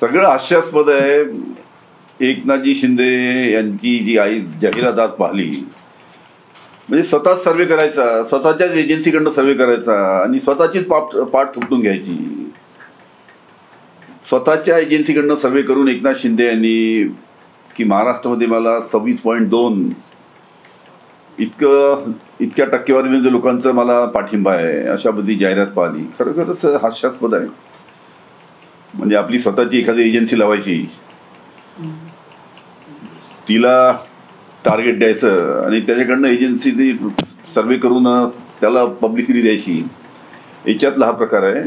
सगळं हास्यास्पद आहे. एकनाथजी शिंदे यांची जी आई जाहिरात पाहिली. म्हणजे स्वतःच सर्वे करायचा स्वतःच्याच एजन्सीकडनं सर्वे करायचा आणि स्वतःचीच पाठ पाठ थुपटून घ्यायची. स्वतःच्या एजन्सीकडनं सर्वे करून एकनाथ शिंदे यांनी की महाराष्ट्रामध्ये मला सव्वीस पॉईंट दोन इतकं इतक्या टक्केवारी म्हणजे लोकांचं मला पाठिंबा आहे अशा बद्दल जाहिरात पाहिली. खरोखरच हास्यास्पद आहे. म्हणजे आपली स्वतःची एखादी एजन्सी लावायची. तिला टार्गेट द्यायचं आणि त्याच्याकडनं एजन्सीची सर्वे करून त्याला पब्लिसिटी द्यायची. याच्यातला हा प्रकार आहे.